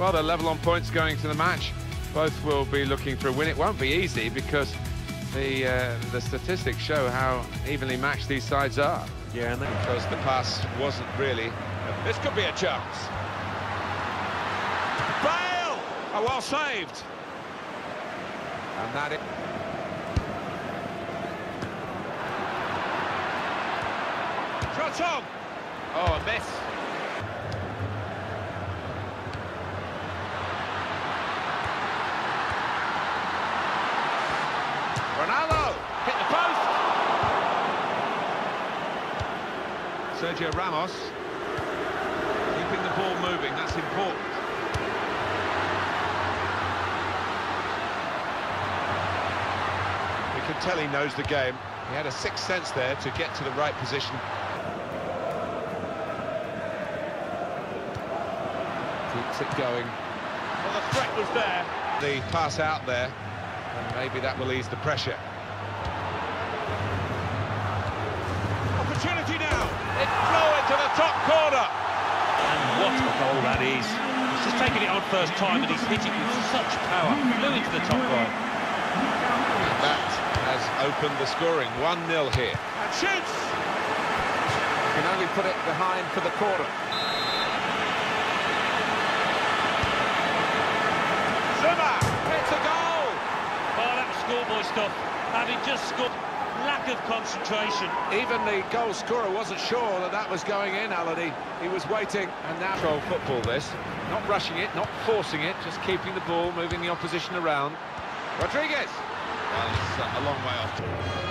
Well, they're level on points going to the match. Both will be looking for a win. It won't be easy because the uh, the statistics show how evenly matched these sides are. Yeah, and Because the pass wasn't really... This could be a chance. Bale! Oh, well saved. And that is... Shot on! Oh, a miss. Sergio Ramos keeping the ball moving. That's important. We can tell he knows the game. He had a sixth sense there to get to the right position. Keeps it going. Well, the threat was there. The pass out there, and maybe that will ease the pressure. What a goal that is. He's just taken it on first time and he's hit it with such power. Flew into the top right. That has opened the scoring. 1-0 here. And shoots! Can only put it behind for the corner. Zouma! It's a goal! Oh, that was schoolboy stuff. Having just scored, lack of concentration. Even the goal scorer wasn't sure that that was going in, Alan. He, he was waiting. And now control football this. Not rushing it, not forcing it, just keeping the ball, moving the opposition around. Rodriguez! Well, it's uh, a long way off.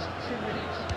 minutes, two minutes.